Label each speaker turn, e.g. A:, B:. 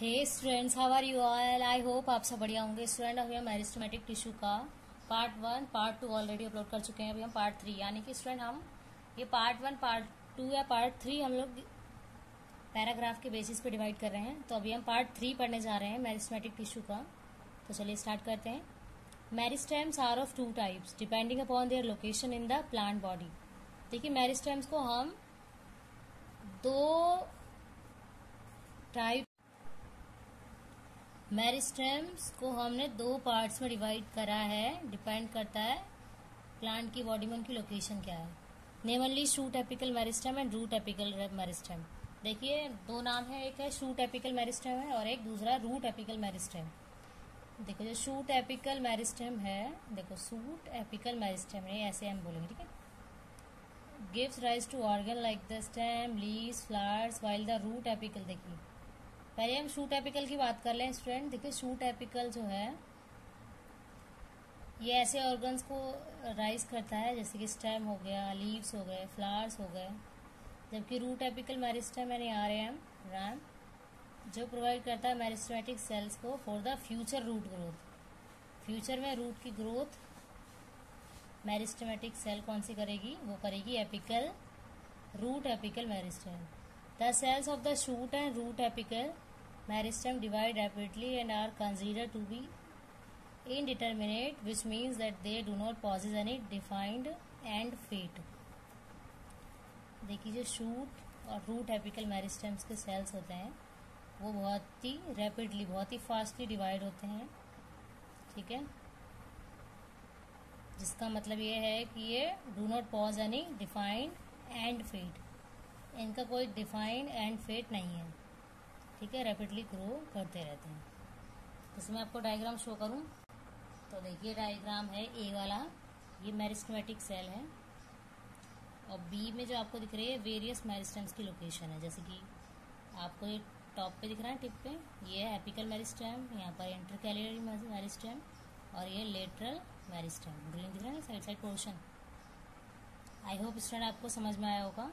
A: Hey students how are you all I hope आप सब बढ़िया होंगे। स्टूडेंट अभी हम मेरिस्टमेटिक टिश्यू का part one part two already upload कर चुके हैं। अभी हम पार्ट थ्री यानी कि स्टूडेंट हम ये पार्ट वन पार्ट टू या पार्ट थ्री हम लोग पैराग्राफ के बेसिस पे डिवाइड कर रहे हैं। तो अभी हम पार्ट थ्री पढ़ने जा रहे हैं मेरिस्टमेटिक टिश्यू का। तो चलिए स्टार्ट करते हैं। Meristems are of two types depending upon their location in the plant body देखिए मेरिस्टेम्स को हम दो टाइप मेरिस्टेम्स को हमने दो पार्ट्स में डिवाइड करा है डिपेंड करता है प्लांट की बॉडी में उनकी लोकेशन क्या है। Namely shoot apical meristem and root apical meristem देखिए, दो नाम है, एक है शूट एपिकल मेरिस्टम है और एक दूसरा रूट एपिकल मेरिस्टम देखो, जो शूट एपिकल मेरिस्टम है, देखो सूट एपिकल मेरिस्टम है ऐसे हम बोलेंगे, ठीक है? Gives rise to organ like the stem leaves flowers while the root apical देखिए। पहले हम शूट एपिकल की बात कर लें स्टूडेंट देखिए शूट एपिकल जो है, ये ऐसे ऑर्गन्स को राइज करता है, जैसे कि स्टेम हो गया लीव्स हो गए फ्लावर्स हो गए, जबकि रूट एपिकल मैरिस्टम यानी आर एम रैम जो प्रोवाइड करता है मैरिस्टमेटिक सेल्स को for the future root growth future में रूट की ग्रोथ मैरिस्टमेटिक सेल कौन सी करेगी? वो करेगी apical root apical meristem the cells of the shoot and root apical meristem divide rapidly and are considered to be indeterminate which means that they do not possess any defined end fate देखिए जो shoot और root apical meristems के cells होते हैं वो बहुत ही rapidly बहुत ही fastly divide होते हैं ठीक है जिसका मतलब ये है कि ये do not pose any defined end fate इनका कोई डिफाइंड एंड फेट नहीं है ठीक है रैपिडली ग्रो करते रहते हैं। जैसे मैं आपको डायग्राम शो करूँ। तो देखिए डायग्राम है ए वाला। ये मेरिस्टमेटिक सेल है। और बी में जो आपको दिख रही है वेरियस मैरिस्टम्स की लोकेशन है। जैसे कि आपको ये टॉप पे दिख रहा है टिप पे। ये है एपिकल मेरिस्टम यहाँ पर इंटरकैलियरी मेरिस्टम और ये लेटरल मेरिस्टम ग्रीन दिख रहा है side side portion I hope student आपको समझ में आया होगा।